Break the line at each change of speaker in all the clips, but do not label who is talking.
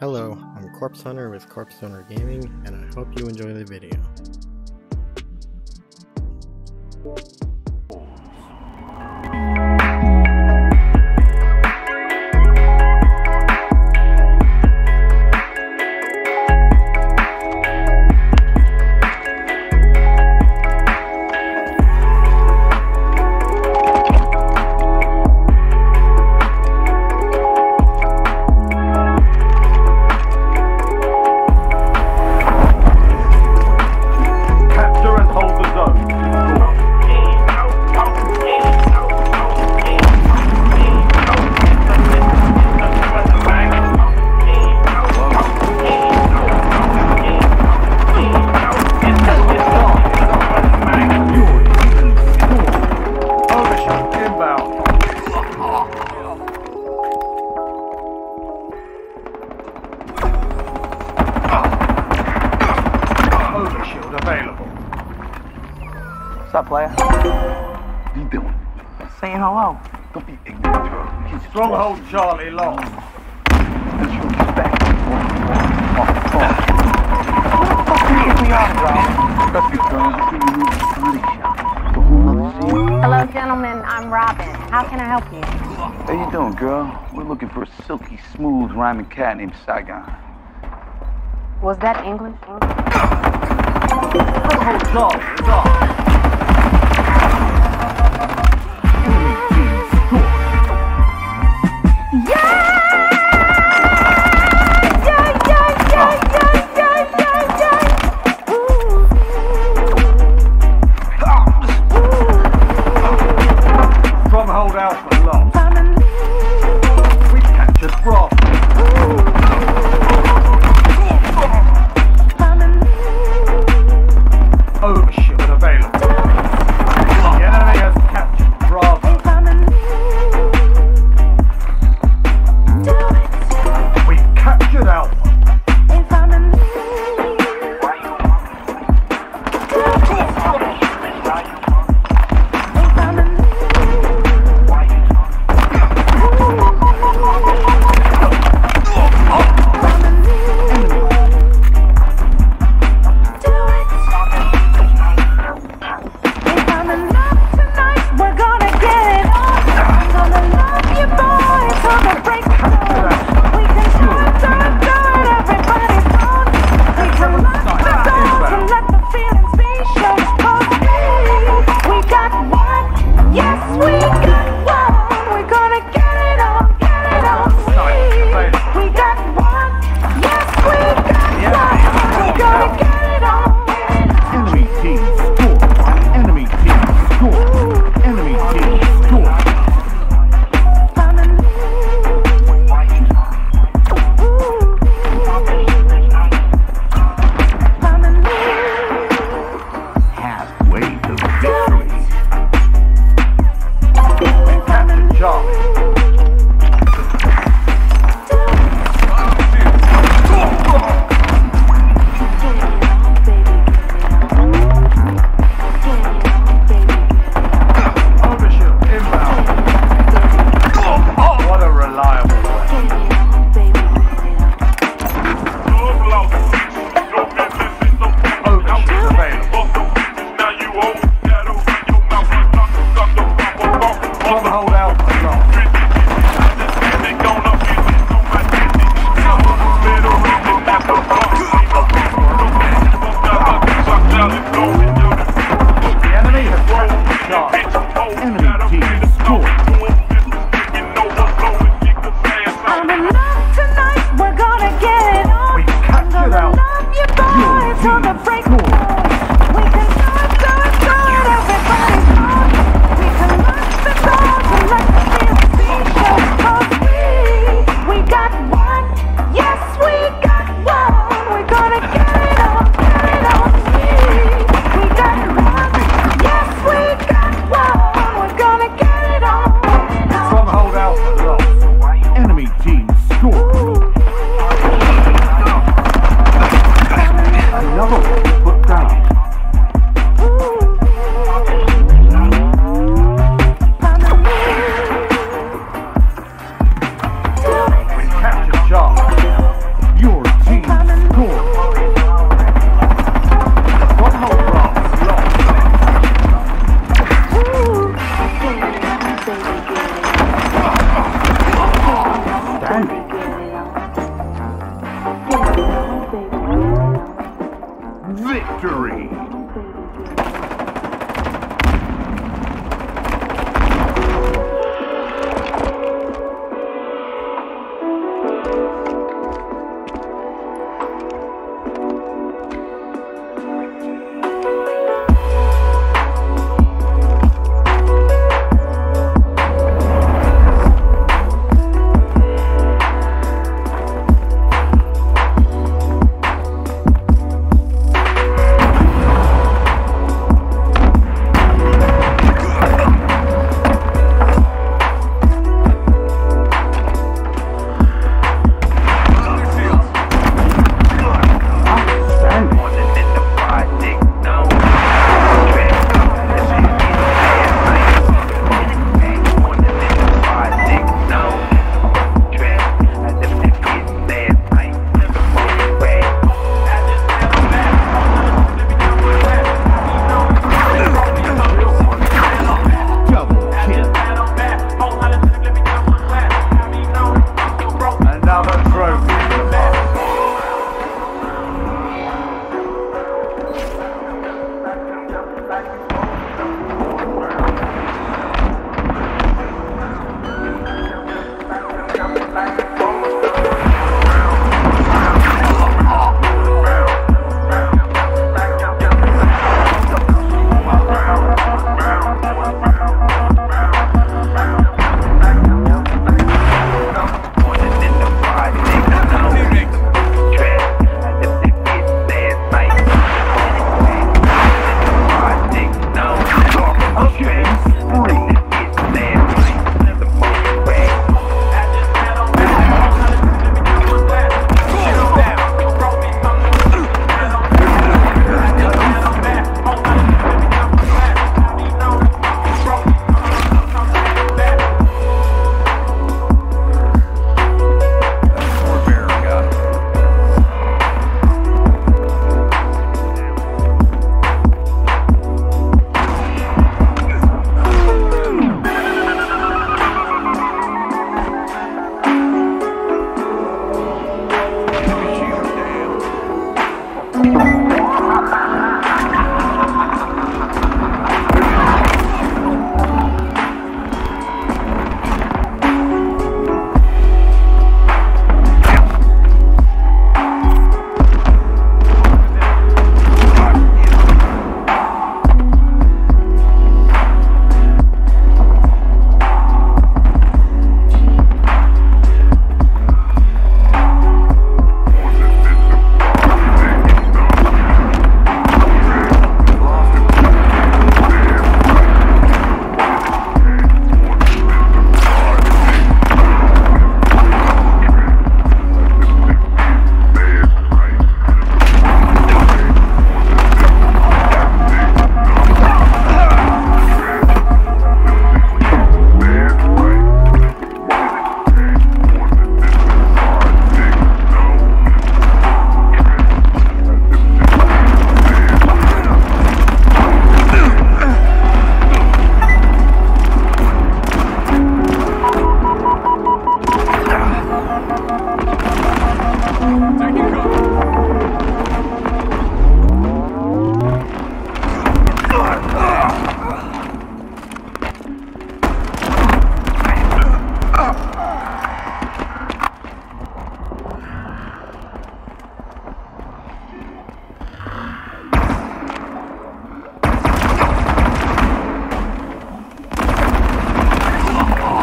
Hello, I'm Corpse Hunter with Corpse Hunter Gaming, and I hope you enjoy the video.
Player?
What you doing?
Saying hello.
Don't be ignorant, bro. He's
Stronghold Charlie Long.
Let's show respect. Off the phone.
Kick me off, bro.
Trust me, bro. I think you need a comedy shot. The whole other scene.
Hello, gentlemen. I'm Robin. How can I help you?
How you doing, girl? We're looking for a silky, smooth, rhyming cat named Saigon.
Was that English?
Stronghold Charlie is up.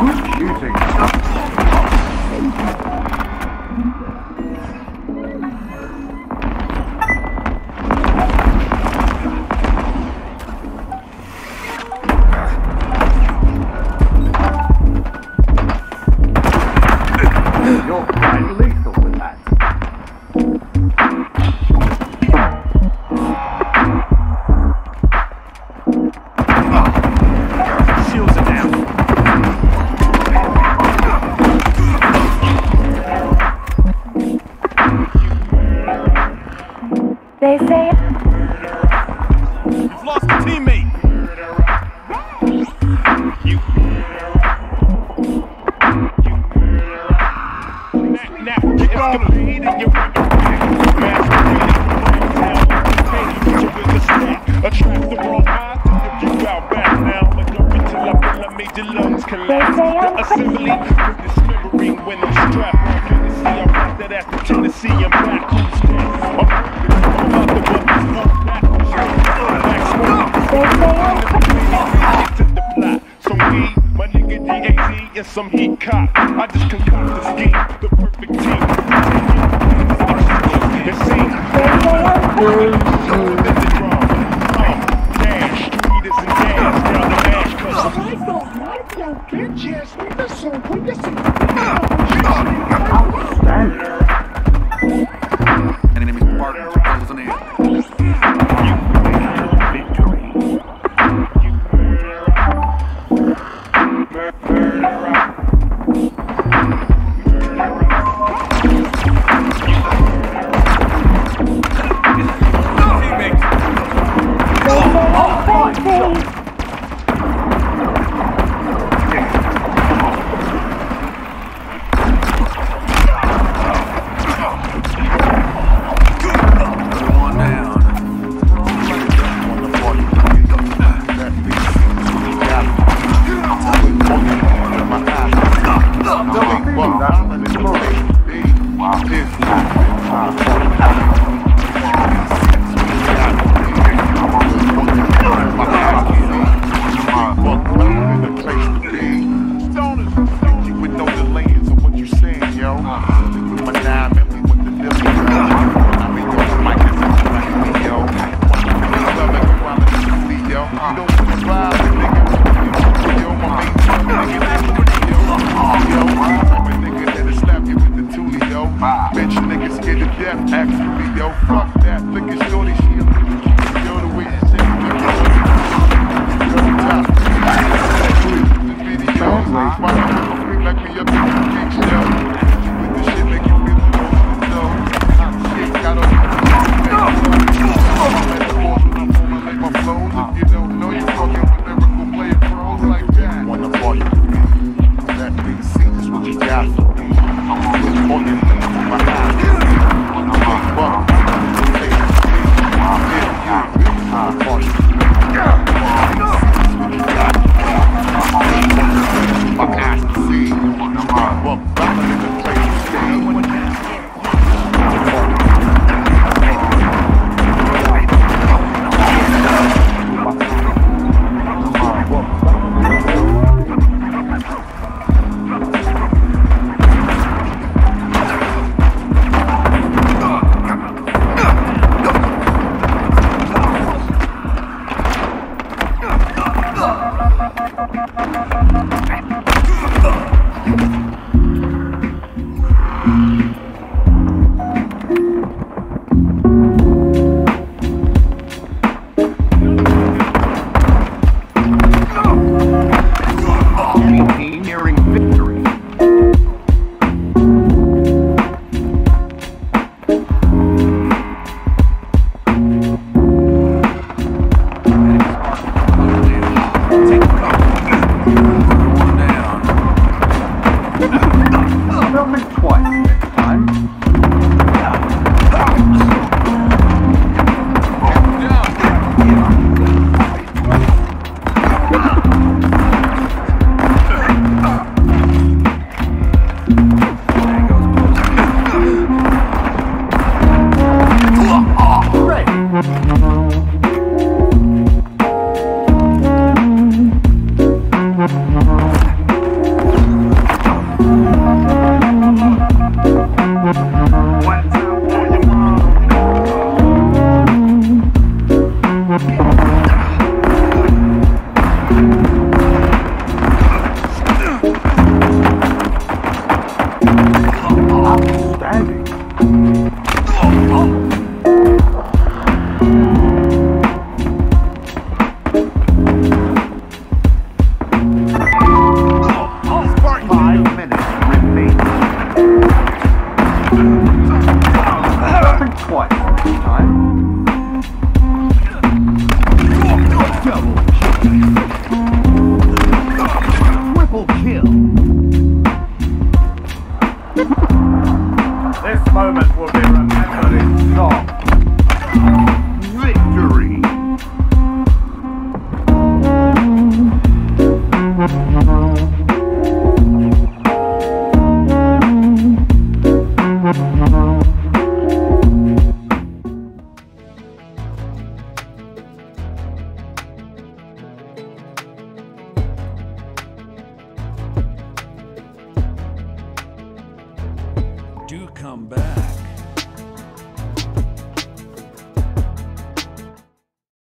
Good shooting. Collapse.
I'm
The assembly, the slimmering when I'm strapped. Tennessee, I'm right that Tennessee, I'm back. I'm I'm about to this move back. Back smoke. To the plot. Some weed, and some heat cop. I just concoct the scheme, the perfect team. And see, cuss.
Enemy